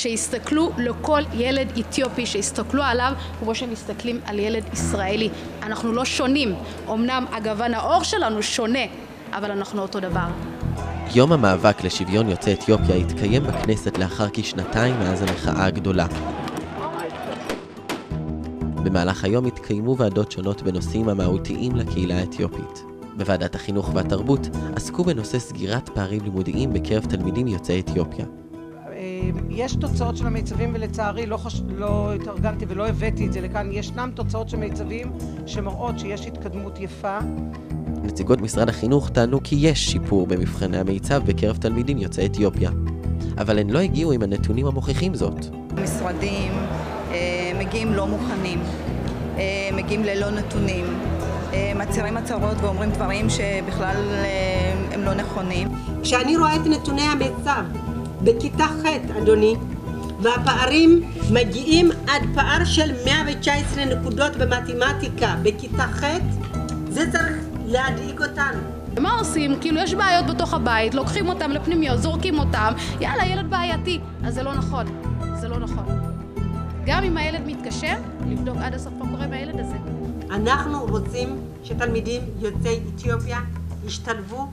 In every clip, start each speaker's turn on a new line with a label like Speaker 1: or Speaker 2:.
Speaker 1: שיסתכלו לכל ילד אתיופי, שיסתכלו עליו כמו שמסתכלים על ילד ישראלי. אנחנו לא שונים, אמנם הגוון העור שלנו שונה, אבל אנחנו אותו דבר.
Speaker 2: יום המאבק לשוויון יוצאי אתיופיה התקיים בכנסת לאחר כשנתיים מאז המחאה הגדולה. במהלך היום התקיימו ועדות שונות בנושאים המהותיים לקהילה האתיופית. בוועדת החינוך והתרבות עסקו בנושא סגירת פערים לימודיים בקרב תלמידים יוצאי אתיופיה.
Speaker 3: יש תוצאות של המיצבים ולצערי לא, חוש... לא התארגנתי ולא הבאתי את זה לכאן, ישנם תוצאות של מיצבים שמראות שיש התקדמות יפה.
Speaker 2: נציגות משרד החינוך טענו כי יש שיפור במבחני המיצב בקרב תלמידים יוצאי אתיופיה, אבל הן לא הגיעו עם הנתונים המוכיחים זאת.
Speaker 4: המשרדים אה, מגיעים לא מוכנים, אה, מגיעים ללא נתונים, אה, מצהירים הצהרות ואומרים דברים שבכלל הם לא נכונים.
Speaker 5: כשאני רואה את נתוני המיצב בכיתה ח', אדוני, והפערים מגיעים עד פער של 119 נקודות במתמטיקה בכיתה ח', זה צריך להדאיג אותנו.
Speaker 1: מה עושים? כאילו יש בעיות בתוך הבית, לוקחים אותם לפנימיות, זורקים אותם, יאללה, ילד בעייתי. אז זה לא נכון, זה לא נכון. גם אם הילד מתקשר, לבדוק עד הסוף מה קורה עם הילד הזה.
Speaker 5: אנחנו רוצים שתלמידים יוצאי אתיופיה ישתלבו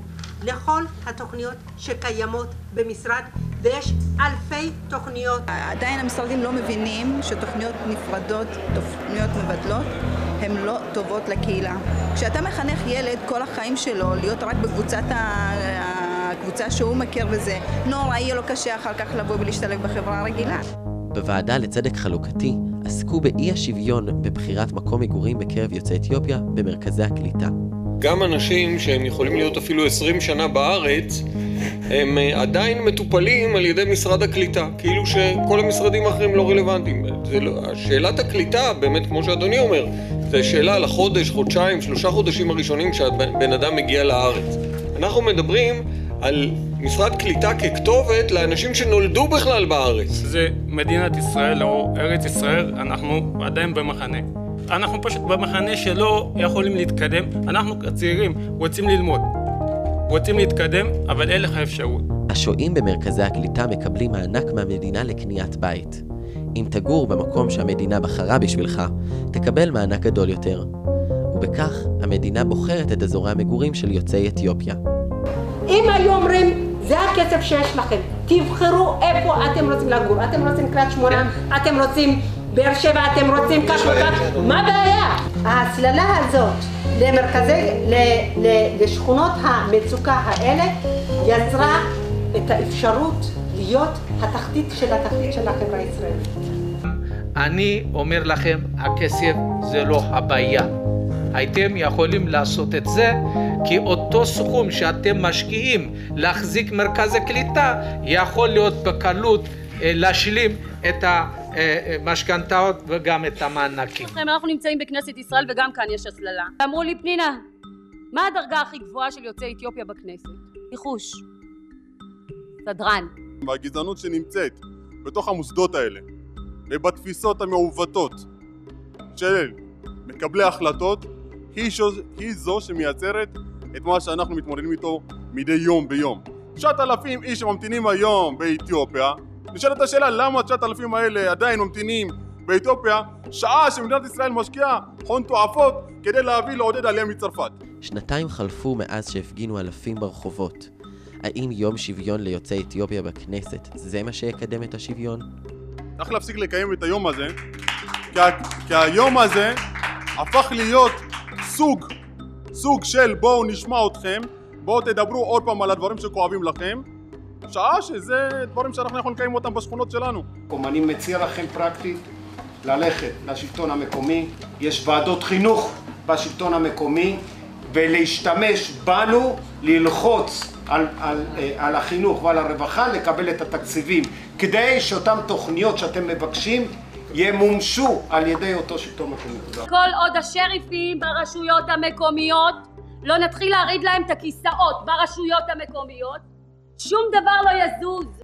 Speaker 5: לכל התוכניות שקיימות במשרד, ויש אלפי תוכניות.
Speaker 4: עדיין המשרדים לא מבינים שתוכניות נפרדות, תוכניות מבדלות, הן לא טובות לקהילה. כשאתה מחנך ילד כל החיים שלו להיות רק בקבוצת הקבוצה שהוא מכיר וזה, נורא יהיה לו קשה אחר כך לבוא ולהשתלב בחברה הרגילה.
Speaker 2: בוועדה לצדק חלוקתי עסקו באי השוויון בבחירת מקום מגורים בקרב יוצאי אתיופיה במרכזי הקליטה.
Speaker 6: גם אנשים שהם יכולים להיות אפילו 20 שנה בארץ, הם אה, עדיין מטופלים על ידי משרד הקליטה, כאילו שכל המשרדים האחרים לא רלוונטיים. לא, שאלת הקליטה, באמת, כמו שאדוני אומר, זה שאלה לחודש, חודשיים, שלושה חודשים הראשונים שהבן אדם מגיע לארץ. אנחנו מדברים על משרד קליטה ככתובת לאנשים שנולדו בכלל בארץ.
Speaker 7: זה מדינת ישראל או ארץ ישראל, אנחנו עדיין במחנה. אנחנו פשוט במחנה שלא יכולים להתקדם. אנחנו הצעירים רוצים ללמוד, רוצים להתקדם, אבל אין לך אפשרות.
Speaker 2: השוהים במרכזי הקליטה מקבלים מענק מהמדינה לקניית בית. אם תגור במקום שהמדינה בחרה בשבילך, תקבל מענק גדול יותר. ובכך המדינה בוחרת את אזורי המגורים של יוצאי אתיופיה.
Speaker 5: אם היו אומרים, זה הכסף שיש לכם, תבחרו איפה אתם רוצים לגור. אתם רוצים קריית שמונה, אתם רוצים באר שבע, אתם רוצים כך וכך, מה הבעיה? ההסללה הזאת למרכזי, לשכונות המצוקה האלה יצרה את האפשרות להיות התחתית של התחתית של החברה הישראלית.
Speaker 8: אני אומר לכם, הכסף זה לא הבעיה. הייתם יכולים לעשות את זה כי אותו סכום שאתם משקיעים להחזיק מרכז הקליטה יכול להיות בקלות להשלים את המשכנתאות וגם את המענקים.
Speaker 9: אנחנו נמצאים בכנסת ישראל וגם כאן יש הסללה. אמרו לי פנינה, מה הדרגה הכי גבוהה של יוצאי אתיופיה בכנסת? ניחוש. סדרן.
Speaker 10: והגזענות שנמצאת בתוך המוסדות האלה ובתפיסות המעוותות של מקבלי החלטות היא, שו, היא זו שמייצרת את מה שאנחנו מתמודדים איתו מדי יום ביום. 9,000 איש שממתינים היום באתיופיה נשאלת השאלה למה 9,000 האלה עדיין ממתינים באתיופיה שעה שמדינת ישראל משקיעה הון תועפות כדי להביא לעודד עלייה מצרפת.
Speaker 2: שנתיים חלפו מאז שהפגינו אלפים ברחובות. האם יום שוויון ליוצאי אתיופיה בכנסת זה מה שיקדם את השוויון?
Speaker 10: צריך להפסיק לקיים את היום הזה כי, כי היום הזה הפך להיות סוג, סוג של בואו נשמע אתכם בואו תדברו עוד פעם על הדברים שכואבים לכם. שעה שזה דברים שאנחנו יכולים לקיים אותם בשכונות שלנו.
Speaker 11: אני מציע לכם פרקטית ללכת לשלטון המקומי, יש ועדות חינוך בשלטון המקומי ולהשתמש בנו ללחוץ על, על, על החינוך ועל הרווחה לקבל את התקציבים. כדי שאותן תוכניות שאתם מבקשים ימומשו על ידי אותו שלטון מקומי.
Speaker 9: כל עוד השריפים ברשויות המקומיות לא נתחיל להרעיד להם את הכיסאות ברשויות המקומיות שום דבר לא יזוז